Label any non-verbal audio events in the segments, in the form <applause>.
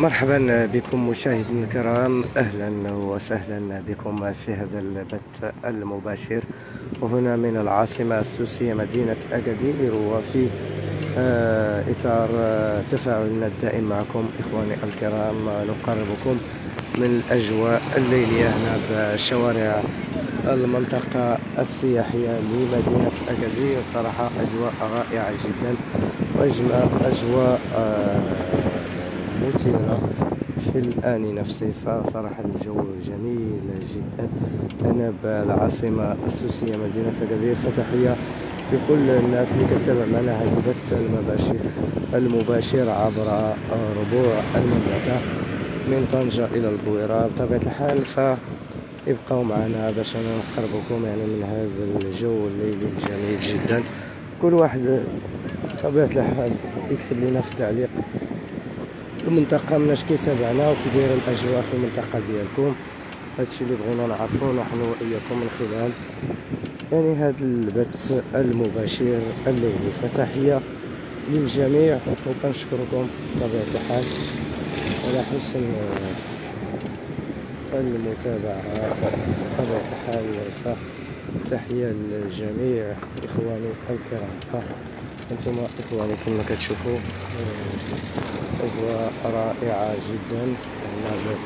مرحبا بكم مشاهدينا الكرام. أهلا وسهلا بكم في هذا البث المباشر. وهنا من العاصمة السوسية مدينة اكادير وفي آه، إطار آه، تفاعلنا الدائم معكم إخواني الكرام. نقربكم من الأجواء الليلية هنا بشوارع المنطقة السياحية لمدينة اكادير صراحة أجواء رائعة جدا واجواء أجواء مثيرة في الآن نفسه فصراحة الجو جميل جدا. أنا بالعاصمة السوسية مدينة أكادير فتحية لكل الناس اللي كتابع معنا هذا البث المباشر المباشر عبر ربوع المملكة من طنجة إلى البويرة. بطبيعة الحال فابقوا معنا باش نقربكم يعني من هذا الجو الليلي الجميل جدا. كل واحد بطبيعة الحال يكتب لنا في التعليق المنطقة مناش كيتابعنا وكيداير الأجواء في المنطقة ديالكم. هادشي اللي بغينا نعرفو نحن وإياكم من خلال يعني هذا البث المباشر الليلي. فتحية للجميع. وكنشكركم بطبيعة الحال. على حسن المتابعة. بطبيعة الحال فتحية للجميع. إخواني الكرام. أنتم إخواني كما كتشوفوا. أجواء رائعة جدا. هنا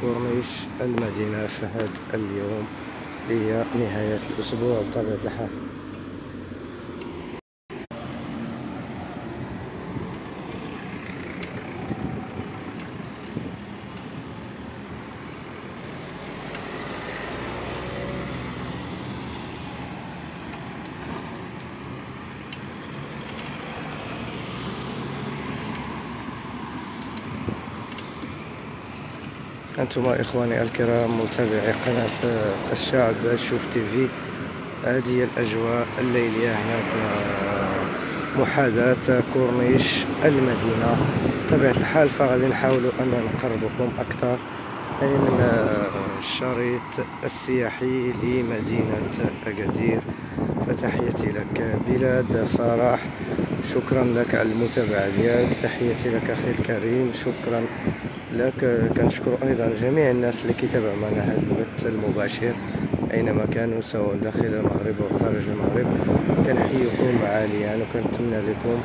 كورنيش المدينة هذا اليوم هي نهاية الأسبوع بطبيعة الحال. أنتم إخواني الكرام متابعي قناة الشعب شوف تي في. هذه هي الأجواء الليلية هنا محاذاة كورنيش المدينة. بطبيعة الحال فغادي نحاولوا أن نقربكم أكثر من الشريط السياحي لمدينة أكادير. فتحياتي لك بلاد فرح. شكرا لك على المتابعة ديالك. تحياتي لك أخي الكريم. شكرا. لك كنشكر أيضا جميع الناس اللي كيتابعوا معنا هذا البث المباشر أينما كانوا سواء داخل المغرب أو خارج المغرب. كنحييكم عاليا وكنتمنى لكم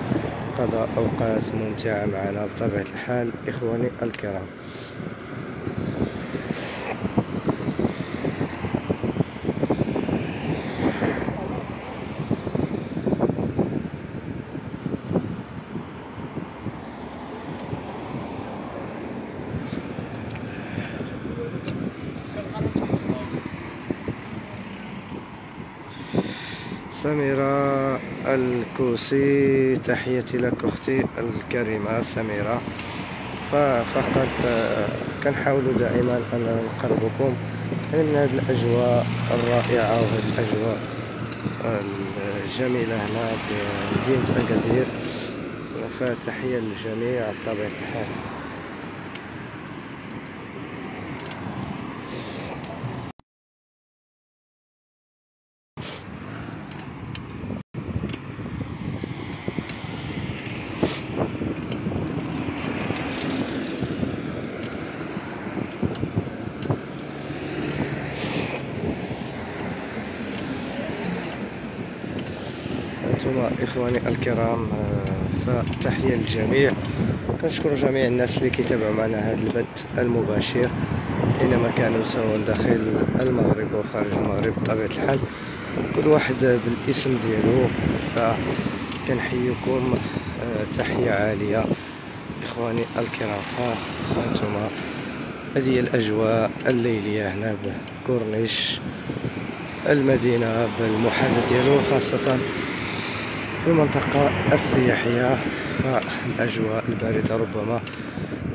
قضاء أوقات ممتعة معنا بطبيعة الحال إخواني الكرام. سميرة الكوسي تحياتي لك أختي الكريمة سميرة. فقط آه، كنحاولوا دائما أن نقربكم من هذه الأجواء الرائعة وهذه الأجواء الجميلة هنا بمدينة أكادير. فتحية للجميع بطبيعة الحال. إخواني الكرام آه، فتحية للجميع. كنشكر جميع الناس اللي كيتابعوا معنا هذا البث المباشر اينما كانوا سواء داخل المغرب أو خارج المغرب بطبيعة الحال كل واحد بالاسم ديالو. فكنحييكم آه، تحية عالية. إخواني الكرام فانتم هذه الأجواء الليلية هنا بكورنيش المدينة بالمحاذاه ديالو خاصة في المنطقة السياحية فالأجواء الباردة ربما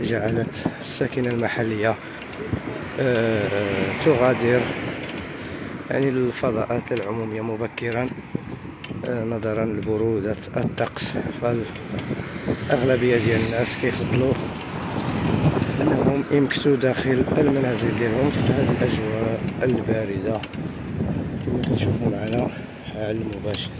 جعلت الساكنة المحلية آه، تغادر يعني الفضاءات العمومية مبكرا آه، نظرا لبرودة الطقس. فالأغلبية ديال الناس كيفضلوا أنهم يمكثوا داخل المنازل ديالهم في هذه الأجواء الباردة. كما كتشوفوا معنا على المباشر.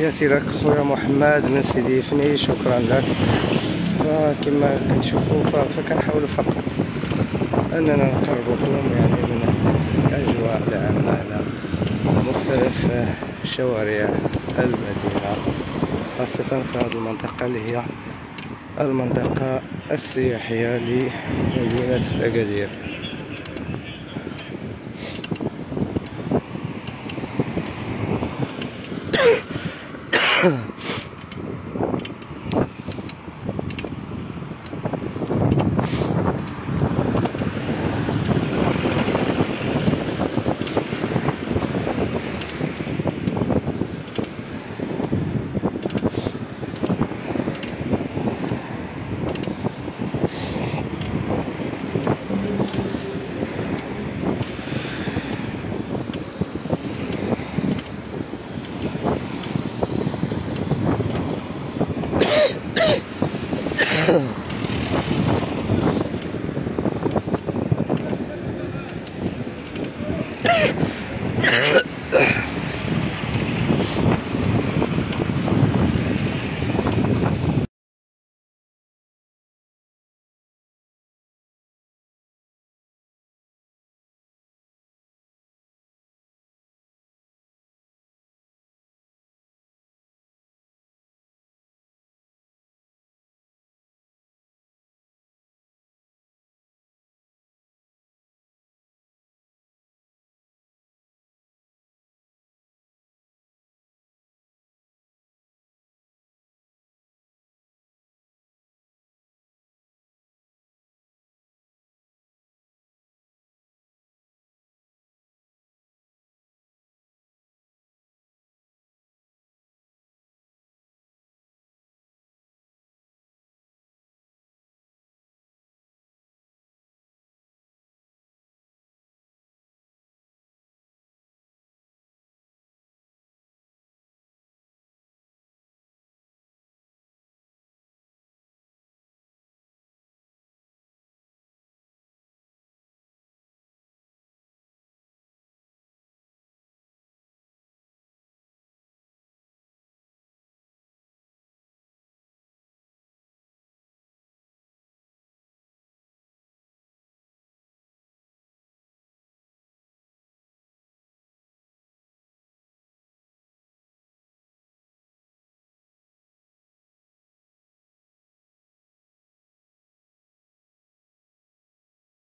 تحياتي لك خويا محمد من سيدي فني شكرا لك. فكما كتشوفوا فكنحاولوا فقط أننا نقربكم يعني من الأجواء العامة على مختلف شوارع المدينة خاصة في هذه المنطقة اللي هي المنطقة السياحية لمدينة اكادير Hmm. <coughs> Ugh.